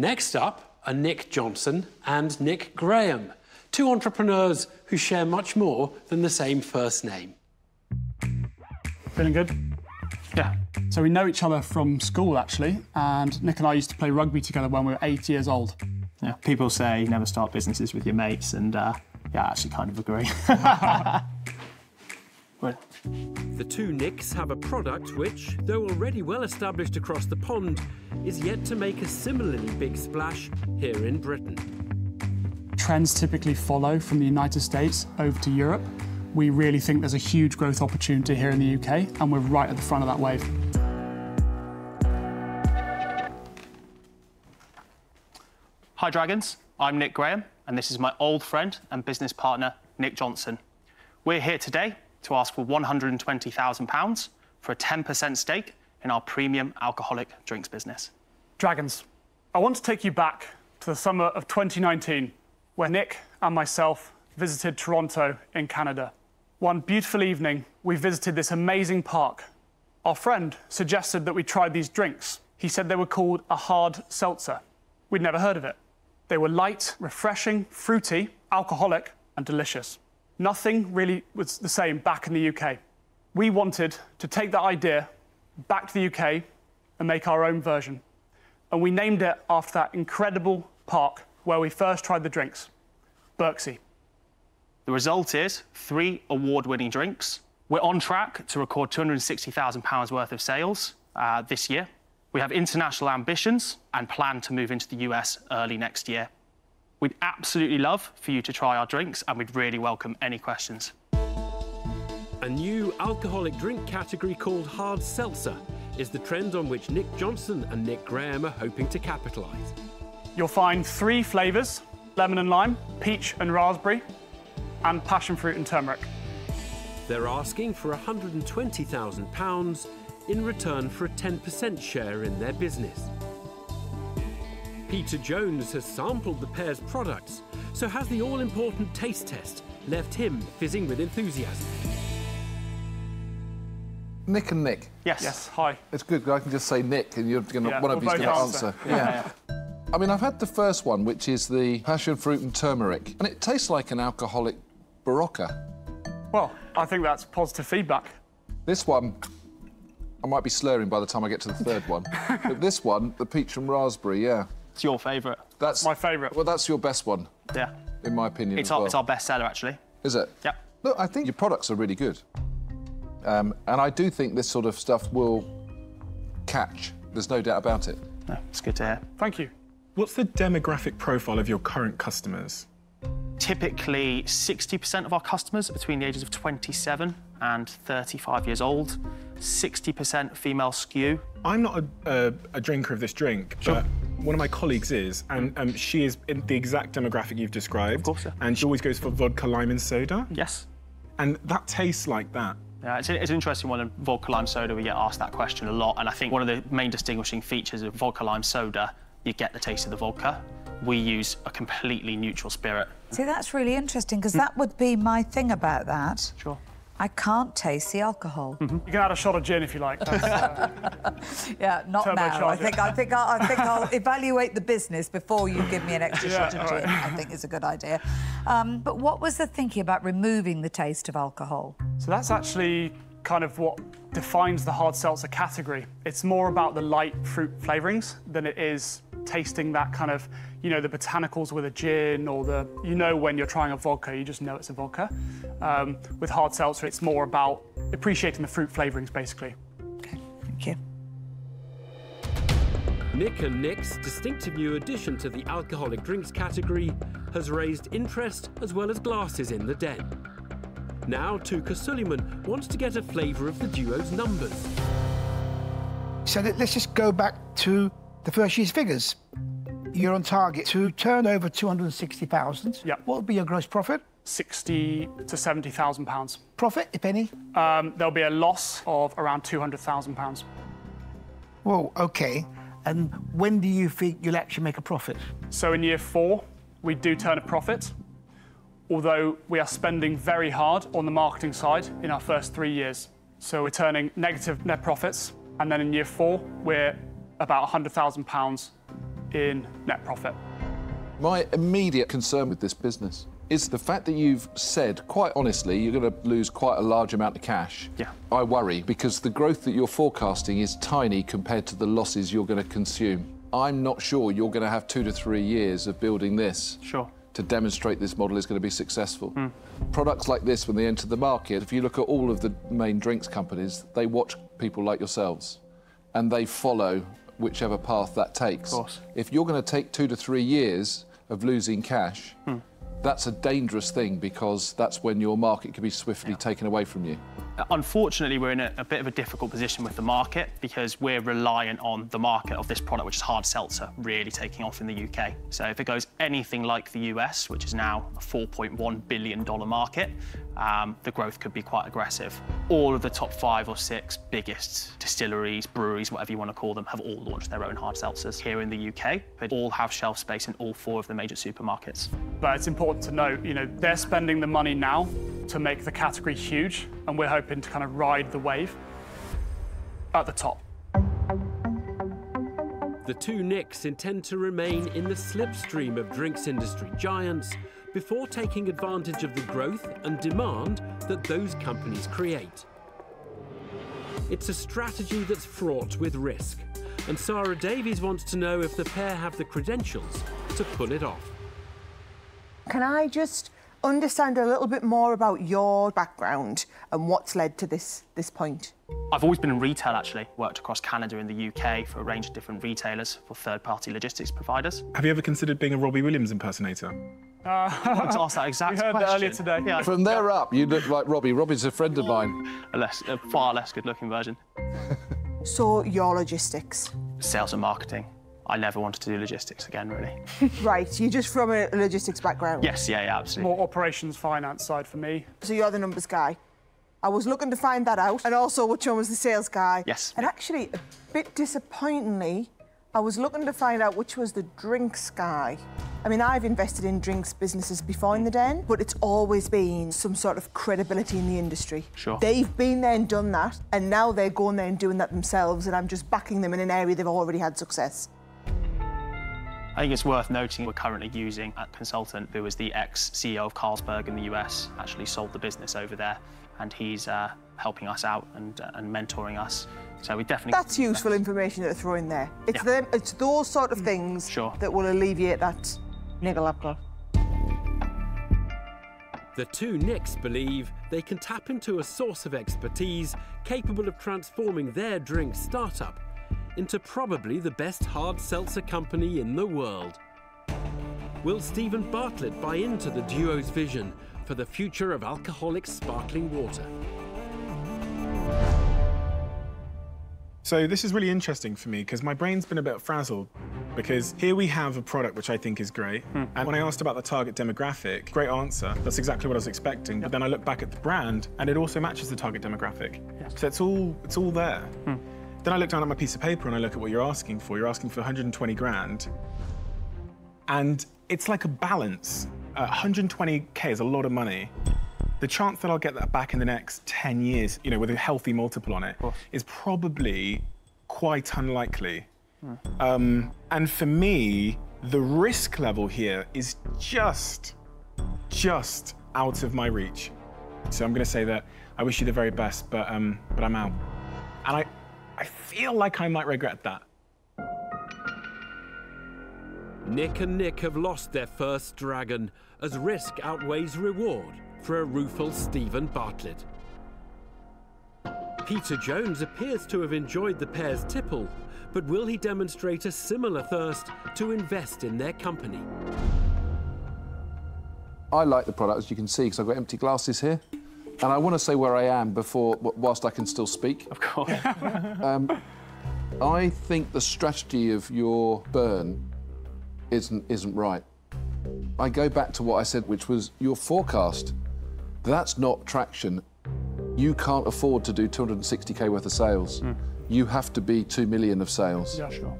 Next up are Nick Johnson and Nick Graham, two entrepreneurs who share much more than the same first name. Feeling good? Yeah. So we know each other from school, actually, and Nick and I used to play rugby together when we were eight years old. Yeah. People say never start businesses with your mates, and uh, yeah, I actually kind of agree. Well, The two Nicks have a product which, though already well established across the pond, is yet to make a similarly big splash here in Britain. Trends typically follow from the United States over to Europe. We really think there's a huge growth opportunity here in the UK, and we're right at the front of that wave. Hi, Dragons. I'm Nick Graham, and this is my old friend and business partner, Nick Johnson. We're here today to ask for £120,000 for a 10% stake in our premium alcoholic drinks business. Dragons, I want to take you back to the summer of 2019, where Nick and myself visited Toronto in Canada. One beautiful evening, we visited this amazing park. Our friend suggested that we try these drinks. He said they were called a hard seltzer. We'd never heard of it. They were light, refreshing, fruity, alcoholic, and delicious. Nothing really was the same back in the UK. We wanted to take that idea back to the UK and make our own version. And we named it after that incredible park where we first tried the drinks, Berczy. The result is three award winning drinks. We're on track to record £260,000 worth of sales uh, this year. We have international ambitions and plan to move into the US early next year. We'd absolutely love for you to try our drinks and we'd really welcome any questions. A new alcoholic drink category called hard seltzer is the trend on which Nick Johnson and Nick Graham are hoping to capitalise. You'll find three flavours lemon and lime, peach and raspberry, and passion fruit and turmeric. They're asking for £120,000 in return for a 10% share in their business. Peter Jones has sampled the pair's products, so has the all important taste test left him fizzing with enthusiasm. Nick and Nick. Yes. Yes, hi. It's good. I can just say Nick, and you're gonna, Yeah, one of you's going to answer. answer. Yeah. I mean, I've had the first one, which is the passion fruit and turmeric, and it tastes like an alcoholic Berocca. Well, I think that's positive feedback. This one, I might be slurring by the time I get to the third one. but this one, the peach and raspberry, yeah, It's your favourite. that's My favourite. Well, that's your best one, Yeah. in my opinion. It's as our, well. it's our best seller, actually. Is it? Yep. Look, I think your products are really good. Um, and I do think this sort of stuff will catch. There's no doubt about it. No, it's good to hear. Thank you. What's the demographic profile of your current customers? Typically, 60% of our customers are between the ages of 27 and 35 years old, 60% female skew. I'm not a, a, a drinker of this drink, but one of my colleagues is, and um, she is in the exact demographic you've described. Of course, yeah. And she always goes for vodka, lime, and soda. Yes. And that tastes like that. Yeah, it's, it's an interesting one. In vodka lime soda, we get asked that question a lot. And I think one of the main distinguishing features of vodka lime soda, you get the taste of the vodka. We use a completely neutral spirit. See, that's really interesting because that would be my thing about that. Sure. I can't taste the alcohol. You can add a shot of gin if you like. Uh, Yeah, not now. I think I think I'll, I think I'll evaluate the business before you give me an extra Yeah, shot of gin. right. I think is a good idea. Um, but what was the thinking about removing the taste of alcohol? so that's actually kind of what defines the hard seltzer category. It's more about the light fruit flavourings than it is tasting that kind of, you know, the botanicals with a gin or the, you know, when you're trying a vodka, you just know it's a vodka. Um, with hard seltzer, it's more about appreciating the fruit flavourings, basically. Okay, thank you. Nick and Nick's distinctive new addition to the alcoholic drinks category has raised interest as well as glasses in the den. Now, Touker Suleyman wants to get a flavour of the duo's numbers. So let- let's just go back to the first year's figures. You're on target to turn over 260,000. Yep. What would be your gross profit? 60 to 70,000 pounds. Profit, if any? Um, there'll be a loss of around 200,000 pounds. Whoa, okay. And when do you think you'll actually make a profit? So in year four, we do turn a profit, although we are spending very hard on the marketing side in our first three years. So we're turning negative net profits, and then in year four, we're about £100,000 in net profit. My immediate concern with this business is the fact that you've said, quite honestly, you're going to lose quite a large amount of cash. Yeah. I worry because the growth that you're forecasting is tiny compared to the losses you're going to consume. I'm not sure you're going to have two to three years of building this Sure. to demonstrate this model is going to be successful. Hmm. Products like this, when they enter the market, if you look at all of the main drinks companies, they watch people like yourselves and they follow whichever path that takes. course. If you're going to take two to three years of losing cash, hmm. That's a dangerous thing because that's when your market can be swiftly taken away from you. Unfortunately, we're in a, a bit of a difficult position with the market because we're reliant on the market of this product, which is hard seltzer, really taking off in the UK. So if it goes anything like the US, which is now a $4.1 billion market, um, the growth could be quite aggressive. All of the top five or six biggest distilleries, breweries, whatever you want to call them, have all launched their own hard seltzers here in the UK. They all have shelf space in all four of the major supermarkets. But it's important to note, you know, they're spending the money now to make the category huge, and we're hoping to kind of ride the wave at the top. The two Nicks intend to remain in the slipstream of drinks industry giants before taking advantage of the growth and demand that those companies create. It's a strategy that's fraught with risk, and Sara Davies wants to know if the pair have the credentials to pull it off. Can I just understand a little bit more about your background and what's led to this this point? I've always been in retail actually, worked across Canada and the UK for a range of different retailers for third party logistics providers. Have you ever considered being a Robbie Williams impersonator? I wanted to ask that exact We heard that earlier today. Yeah, From there up, you look like Robbie. Robbie's a friend of mine. a, less, a far less good looking version. So your logistics. Sales and marketing. I never wanted to do logistics again, really. Right, you're just from a logistics background. yes, yeah, yeah, absolutely. More operations finance side for me. So you're the numbers guy. I was looking to find that out. And also which one was the sales guy. Yes. And actually, a bit disappointingly, I was looking to find out which was the drinks guy. I mean, I've invested in drinks businesses before in the den, but it's always been some sort of credibility in the industry. Sure. They've been there and done that, and now they're going there and doing that themselves, and I'm just backing them in an area they've already had success. I think it's worth noting we're currently using a consultant who was the ex CEO of Carlsberg in the US, actually sold the business over there, and he's uh, helping us out and, uh, and mentoring us. So we definitely. That's useful information that they're throwing there. It's Yeah. them. It's those sort of things Sure. that will alleviate that niggle up. The two Nicks believe they can tap into a source of expertise capable of transforming their drink startup into probably the best hard seltzer company in the world. Will Steven Bartlett buy into the duo's vision for the future of alcoholic sparkling water? So this is really interesting for me because my brain's been a bit frazzled because here we have a product which I think is great. Hmm. And when I asked about the target demographic, great answer. That's exactly what I was expecting. But then I look back at the brand and it also matches the target demographic. So it's all it's all there. Hmm. Then I look down at my piece of paper and I look at what you're asking for. You're asking for 120 grand. And it's like a balance. Uh, 120k is a lot of money. The chance that I'll get that back in the next 10 years, you know, with a healthy multiple on it, is probably quite unlikely. Um, and for me, the risk level here is just, just out of my reach. So I'm going to say that I wish you the very best, but um, but I'm out. And I, I feel like I might regret that. Nick and Nick have lost their first dragon as risk outweighs reward for a rueful Steven Bartlett. Peter Jones appears to have enjoyed the pair's tipple, but will he demonstrate a similar thirst to invest in their company? I like the product, as you can see, because I've got empty glasses here. And I want to say where I am before, whilst I can still speak. Of course. I think the strategy of your burn isn't isn't right. I go back to what I said, which was your forecast. That's not traction. You can't afford to do 260k worth of sales. You have to be two million of sales. Yeah, sure.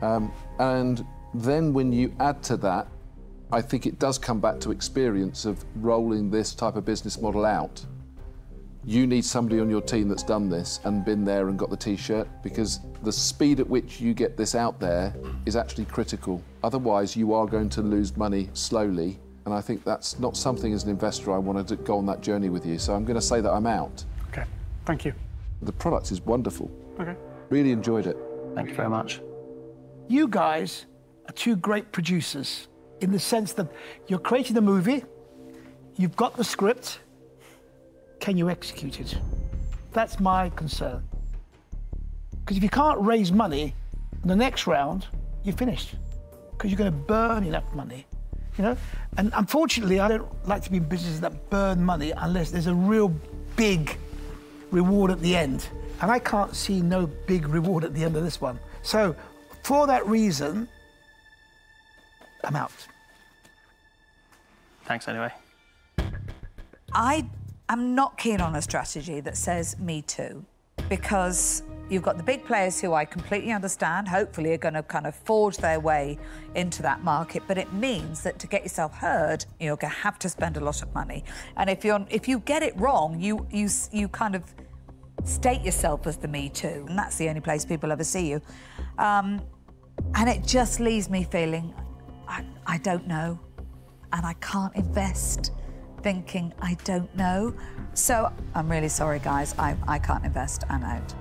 Um, and then when you add to that, I think it does come back to experience of rolling this type of business model out. You need somebody on your team that's done this and been there and got the t-shirt because the speed at which you get this out there is actually critical. Otherwise, you are going to lose money slowly. And I think that's not something as an investor I want to go on that journey with you. So I'm going to say that I'm out. Okay, thank you. The product is wonderful. Okay. Really enjoyed it. Thank you very much. You guys are two great producers in the sense that you're creating a movie, you've got the script, can you execute it? That's my concern. Because if you can't raise money in the next round, you're finished. Because you're going to burn enough money, you know? And unfortunately, I don't like to be in businesses that burn money unless there's a real big reward at the end. And I can't see no big reward at the end of this one. So, for that reason, I'm out. Thanks anyway. I am not keen on a strategy that says me too, because you've got the big players who I completely understand, hopefully are going to kind of forge their way into that market, but it means that to get yourself heard, you're going to have to spend a lot of money. And if you're if you get it wrong, you you you kind of state yourself as the me too, and that's the only place people ever see you. Um, and it just leaves me feeling I, I don't know, and I can't invest thinking I don't know. So I'm really sorry, guys. I, I can't invest. I'm out.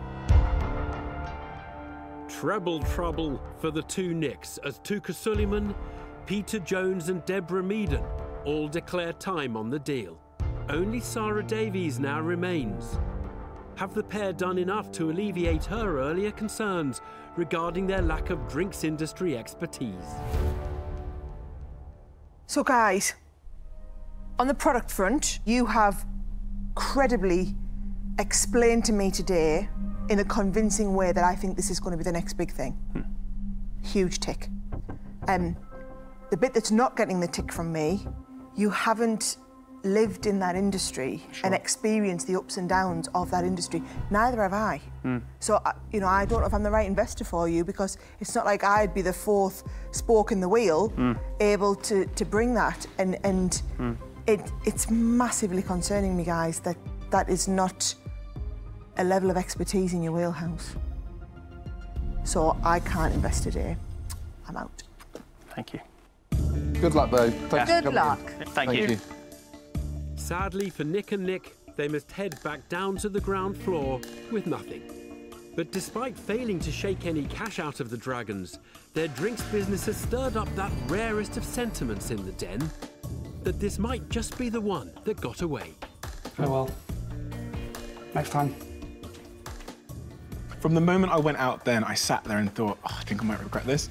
Treble trouble for the two Nicks as Touker Suleyman, Peter Jones, and Deborah Meaden all declare time on the deal. Only Sara Davies now remains. Have the pair done enough to alleviate her earlier concerns regarding their lack of drinks industry expertise? So, guys, on the product front, you have credibly explained to me today in a convincing way that I think this is going to be the next big thing. Hmm. Huge tick. Um, the bit that's not getting the tick from me, you haven't lived in that industry and experienced the ups and downs of that industry. Neither have I. Hmm. So, you know, I don't know if I'm the right investor for you because it's not like I'd be the fourth spoke in the wheel Hmm. able to, to bring that. And, and it, it's massively concerning me, guys, that that is not a level of expertise in your wheelhouse. So I can't invest today. I'm out. Thank you. Good luck, though. Thanks for Good coming luck. Thank, Thank you. you. Sadly for Nick and Nick, they must head back down to the ground floor with nothing. But despite failing to shake any cash out of the Dragons, their drinks business has stirred up that rarest of sentiments in the den that this might just be the one that got away. Oh well. Next time. From the moment I went out then, I sat there and thought, oh, I think I might regret this.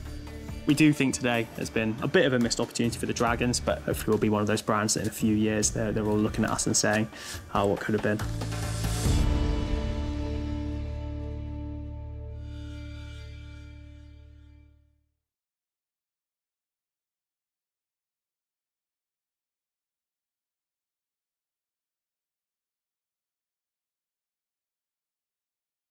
We do think today has been a bit of a missed opportunity for the Dragons, but hopefully we'll be one of those brands that in a few years they're, they're all looking at us and saying, oh, what could have been.